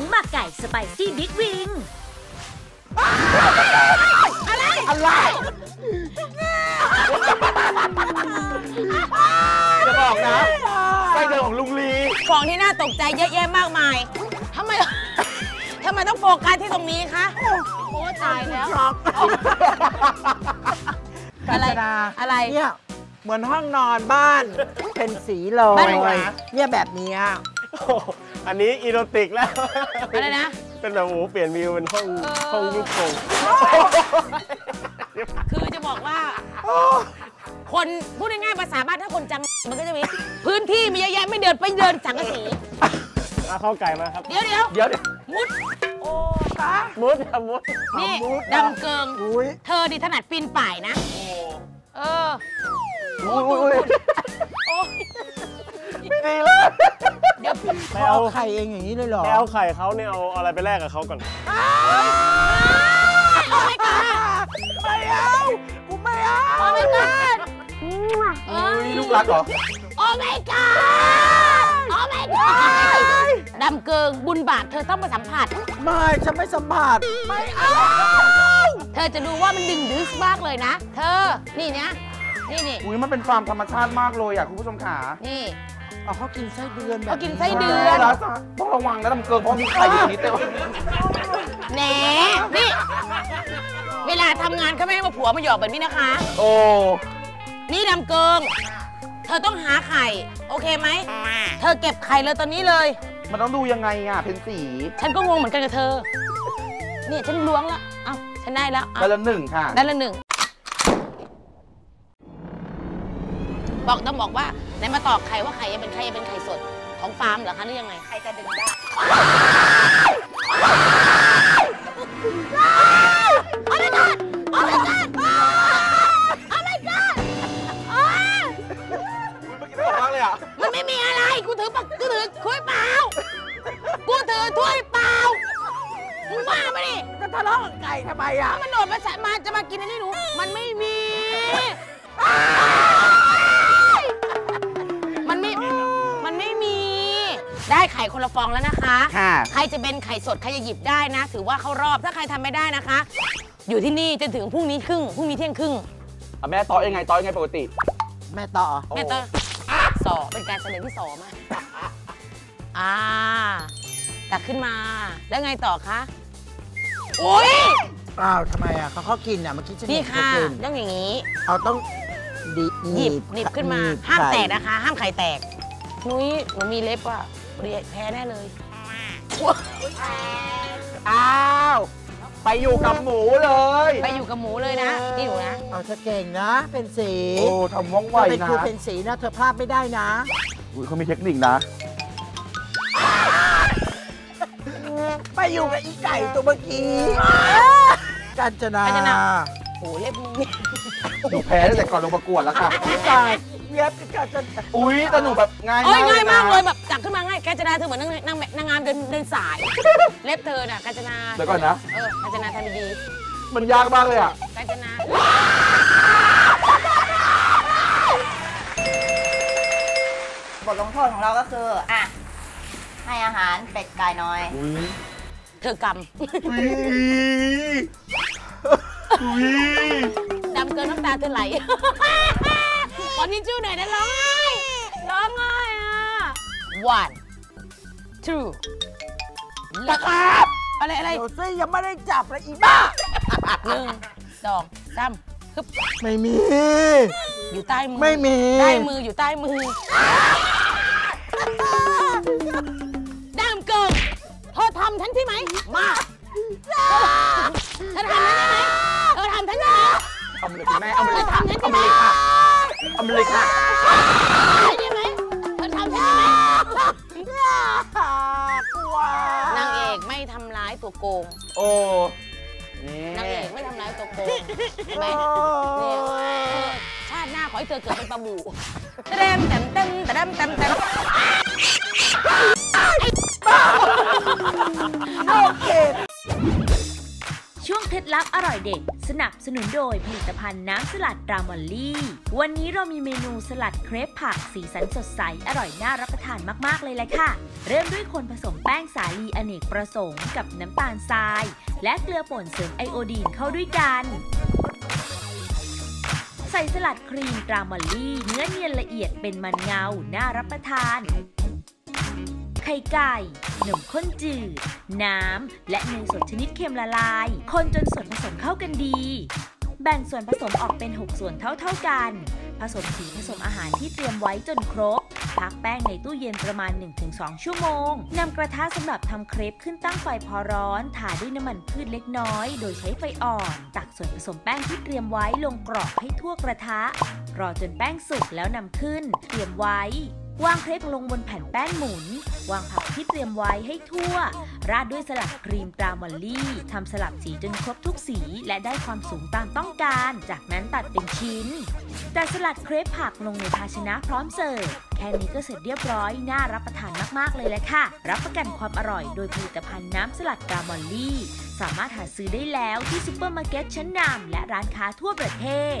งหมักไก่สไปซี่บิ๊กวิงอะไรจะบอกนะไส้เดือนของลุงลีของที่น่าตกใจเยอะแยะมากมายทำไมทำไมต้องโฟกัสที่ตรงนี้คะโอ้ตายแล้วอะไรกัญจนาอะไรเนี่ยเหมือนห้องนอนบ้านเป็นสีเลบ้านหนูยนะเนี่ยแบบเนี้ยโอ้โหอันนี้อีโรติกแล้ว อะไรนะ เป็นแบบโอ้โหเปลี่ยนวิวเป็นห้องเออ ห้องลูกโป่งคือจะบอกว่า คนพูดง่ายๆภาษาบ้านถ้าคนจัง มันก็จะมีพื้นที่มีเยอะแยะไม่เดินไปเดินสังกะสีเอาข้าวไก่มาครับ เดี๋ยวเดี๋ยวเดี๋ยวเดี๋ยวมุด โอ้มุดครับมุดนี่มุดอะดำเกิง อุ้ยเธอดิถนัดปีนป่ายนะ เออ อุ้ยอุ้ย ไม่เอาเอาไข่เองอย่างนี้เลยเหรอไม่เอาไข่เขาเนี่ยเอาอะไรไปแลกกับเขาก่อนโอ้ไม่กล้าไม่เอากูไม่เอาโอ้ไม่กล้าเออลูกรักเหรอโอ้ไม่กล้าโอ้ไม่กล้าดำเกิงบุญบาปเธอต้องมาสัมผัส ไม่ฉันไม่สัมผัสไม่เอาเธอจะดูว่ามันดึงดึสมากเลยนะ เธอนี่นะนี่นี่อุ้ยมันเป็นฟาร์มธรรมชาติมากเลยอะคุณผู้ชมขานี่ เอาเขากินไส้เดือนแบบเขากินไส้เดือนแล้วจะต้องระวังนะดำเกินเพราะมีไข่อยู่ในนี้เต็มแหนนี่ เวลาทำงานเขาไม่ให้มาผัวมาหยอกแบบนี้นะคะ โอ้ นี่ดำเกิง เธอต้องหาไข่ โอเคไหม เธอเก็บไข่เลยตอนนี้เลย มันต้องดูยังไงอะเพนสี ฉันก็งงเหมือนกันกับเธอ เนี่ยฉันล้วงแล้ว เอ้าฉันได้แล้วได้เอ้าละหนึ่งค่ะ ได้ละหนึ่ง บอกต้องบอกว่าไหนมาตอบไข่ว่าไข่ยังเป็นไข่ยังเป็นไข่สดของฟาร์มเหรอคะหรือยังไง ใครจะดึงได้มันไม่มีอะไร กูถือปากกูถือถ้วยเปล่า กูถือถ้วยเปล่า มึงว่ามาดิจะทะเลาะกับไก่ทำไมอะ มันโดดมาสะมาจะมากินอันนี้หนู มันไม่มี ได้ไข่คนละฟองแล้วนะคะ ค่ะ ใครจะเป็นไข่สดใครจะหยิบได้นะ ถือว่าเข้ารอบถ้าใครทำไม่ได้นะคะ อยู่ที่นี่จนถึงพรุ่งนี้ครึ่งพรุ่งนี้เที่ยงครึ่งอะแม่ต่อยังไงต่อยังไงปกติ แม่ต่อแม่เตอร์สอเป็นการแสดงที่สอมาอ่าตักขึ้นมาแล้วไงต่อคะโอ้ยอ้าวทำไมอะเขาเขากินอะเมื่อกี้ฉันนี่เห็นเขาค่ะกินต้องอย่างนี้ เอาต้องดีหยิบหยิบขึ้นมาหนีบห้ามไข่แตกนะคะ ห้ามไข่แตกนุ้ยหนูมีเล็บอะ เรียแพ้แน่เลย อ้าว ไปอยู่กับหมูเลย ไปอยู่กับหมูเลยนะนี่หนูนะเอาเธอเก่งนะ เป็นสีโอ้ทำว่องไวเธอเป็นนะครูเป็นสีนะ เธอพลาดไม่ได้นะ อุ้ยเขามีเทคนิคนะ ไปอยู่กับอีไก่ตัวเมื่อกี้กัญจนากัญจนา โอ้เล็บมึงนี่หนูแพ้ตั้งแต่ก่อนลงประกวดแล้วค่ะ อีไก่เย็บอีกัญจนา อุ้ยแต่หนูแบบง่ายโอ้มายกง่ายมากเลยนะแบบจับขึ้นมาง่ายกาญจ นาเธอเหมือนนางนางนางงามเดินเดินสาย เล็บเธอน่ะกาญจนาเดี๋ยวก่อนนะ เออกาญจนาทำดีมันยากมากเลยอะ ๆกาญจนาบทลงโทษของเราก็คือ อะ ให้อาหารเป็ดไก่น้อย อุ้ยเธอกอุ้ยอุ้ยำ ดำเกินน้ำตาเธอไหล ขอทิชชู่หน่อยนะร้องไห้ร้องไห้อะ one two ตะครับอะไรอะไรเดี๋ยวซิยังไม่ได้จับเลยอีบ้าหนึ่งสองสามฮึบไม่มี อยู่ใต้มือ ไม่มี ใต้มืออยู่ใต้มือดำเกินเธอทำฉันใช่ไหม มาเธอทำฉันใช่ไหมเธอทำฉันใช่ไหมเอามาเลยคุณแม่เอามาเลยค่ะทำฉันใช่เอาไหมมาเลยค่ะเอามาเลยค่ะ ตัวโกง โอ้นี่นางเอกไม่ทำร้ายตัวโกงเห็นไหมเนี่ยเออชาติหน้าขอให้เธอเกิดเป็นปลาบูเต็มเต็มเต็มเต็มเต็มเต็มโอเค ช่วงเคล็ดลับอร่อยเด็ดสนับสนุนโดยผลิตภัณฑ์น้ำสลัดตรามอลลี่ วันนี้เรามีเมนูสลัดเครปผักสีสันสดใส อร่อยน่ารับประทานมาก ๆ เลยแหละค่ะ เริ่มด้วยคนผสมแป้งสาลีอเนกประสงค์กับน้ำตาลทราย และเกลือป่นเสริมไอโอดีนเข้าด้วยกันใส่สลัดครีมตรามอลลี่ เนื้อเนียนละเอียดเป็นมันเงา น่ารับประทาน ข่ไก่นมข้นจืด น้ำ และเนยสดชนิดเค็มละลาย คนจนส่วนผสมเข้ากันดี แบ่งส่วนผสมออกเป็น 6 ส่วนเท่า ๆกัน ผสมสีผสมอาหารที่เตรียมไว้จนครบ พักแป้งในตู้เย็นประมาณ 1-2 ชั่วโมง นำกระทะสำหรับทำเครปขึ้นตั้งไฟพอร้อน ทาด้วยน้ำมันพืชเล็กน้อย โดยใช้ไฟอ่อน ตักส่วนผสมแป้งที่เตรียมไว้ลงกรอกให้ทั่วกระทะ รอจนแป้งสุกแล้วนำขึ้น เตรียมไว้ วางเครปลงบนแผ่นแป้งหมุน วางผักที่เตรียมไว้ให้ทั่ว ราดด้วยสลัดครีมตรามอลลี่ทำสลับสีจนครบทุกสีและได้ความสูงตามต้องการ จากนั้นตัดเป็นชิ้นแต่งสลัดเครปผักลงในภาชนะพร้อมเสิร์ฟแค่นี้ก็เสร็จเรียบร้อย น่ารับประทานมาก ๆ เลยแหละค่ะ รับประกันความอร่อยโดยผลิตภัณฑ์น้ำสลัดตรามอลลี่ สามารถหาซื้อได้แล้วที่ซุปเปอร์มาร์เก็ตชั้นนำและร้านค้าทั่วประเทศศ